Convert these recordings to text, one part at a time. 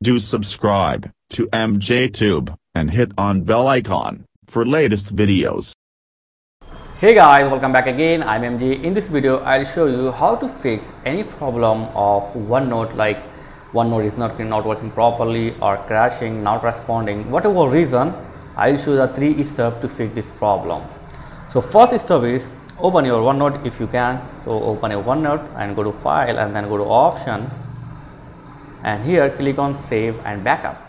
Do subscribe to MJTube and hit on bell icon for latest videos. Hey guys, welcome back again. I'm MJ. In this video, I'll show you how to fix any problem of OneNote like OneNote is not, not working properly or crashing, not responding, whatever reason, I'll show the three steps to fix this problem. So first step is open your OneNote if you can. So open your OneNote and go to file and then go to option and here click on save and backup.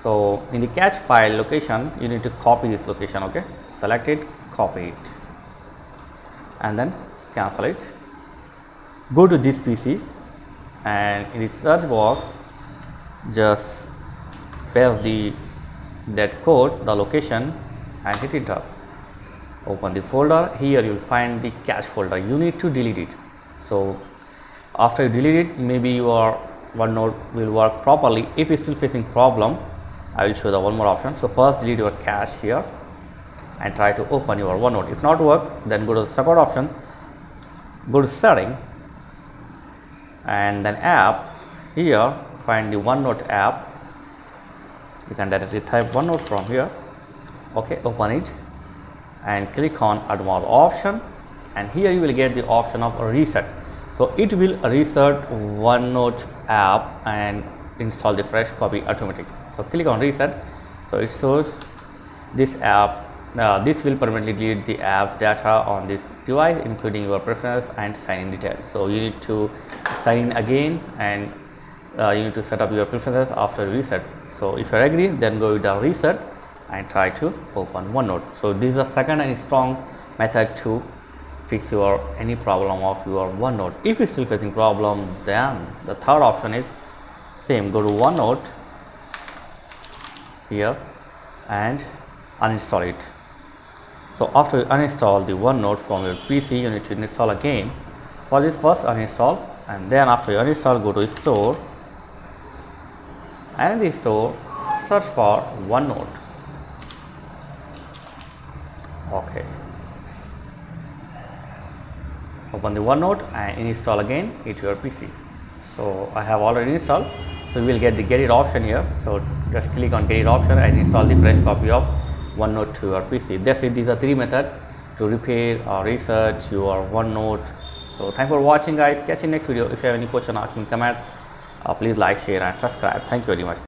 So in the cache file location, you need to copy this location, okay? Select it, copy it and then cancel it. Go to this PC and in the search box just paste the that code the location and hit enter open the folder here you will find the cache folder you need to delete it so after you delete it maybe OneNote will work properly. If it's still facing problem I will show the one more option. So first delete your cache here and try to open your OneNote if not work then go to the second option go to setting and then app. Here find the OneNote app. You can directly type OneNote from here. Okay open it and click on advanced option. And here you will get the option of a reset so it will reset OneNote app and install the fresh copy automatic. So click on reset. So it shows this app. Uh, this will permanently delete the app data on this device including your preference and sign in details. So you need to sign in again and uh, you need to set up your preferences after reset. So if you agree then go with the reset and try to open OneNote so this is a second and strong method to fix your any problem of your OneNote if you're still facing problem then the third option is same go to OneNote here and uninstall it so after you uninstall the OneNote from your PC, you need to install again. For this first uninstall and then after you uninstall go to store and in the store search for OneNote. Okay. Open the OneNote and install again into your PC. So I have already installed. So we will get the get it option here. So just click on get it option and install the fresh copy of OneNote to your PC. That's it. These are three methods to repair or research your OneNote. So thanks for watching guys. Catch you next video. If you have any question, ask in comments. Uh, please like, share and subscribe. Thank you very much.